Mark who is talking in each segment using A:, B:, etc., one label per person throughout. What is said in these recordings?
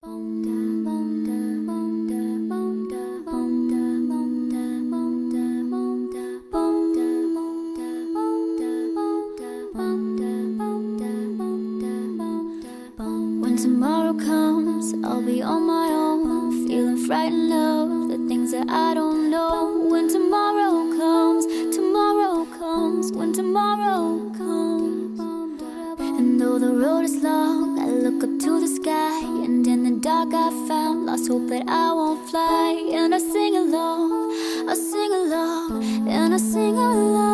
A: When tomorrow comes, I'll be on my own. Feeling frightened of the things that I don't know. When tomorrow comes, tomorrow comes, when tomorrow comes. And though the road is long, I found Lost hope that I won't fly. And I sing along, I sing along And I sing along.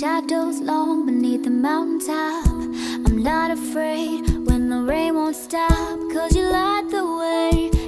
A: shadows long beneath the mountaintop. I'm not afraid when the rain won't stop Cause you light the way.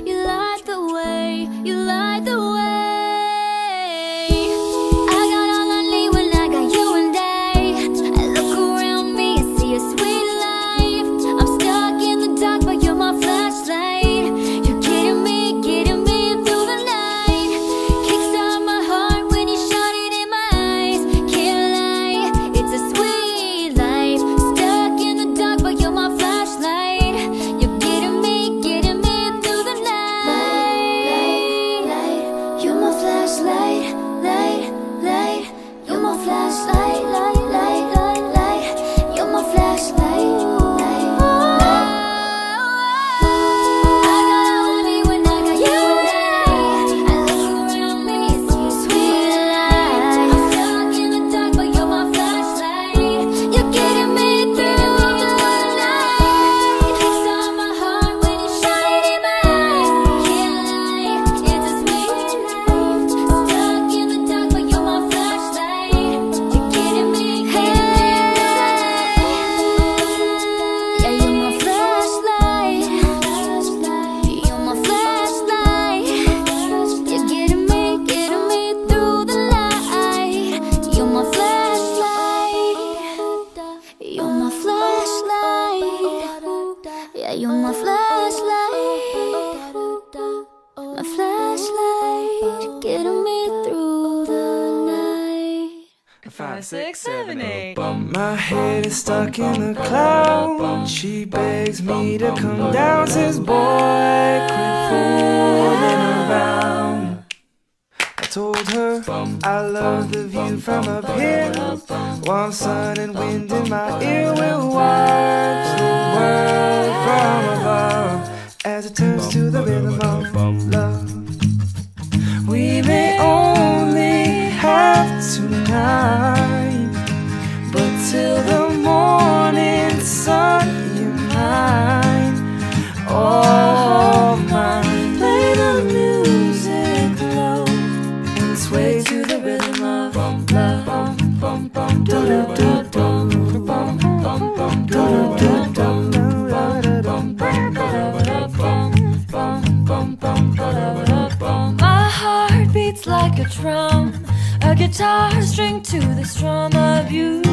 A: flashlight That you're my flashlight. My flashlight. Getting me through the night.
B: Five, six, seven, eight.
C: Bump my head is stuck in the cloud She begs me to come down. Says boy, quit fooling around. I told her I love the view from up here. Warm sun and wind in my ear Will watch the world turns to
B: from a guitar string to the strum of you.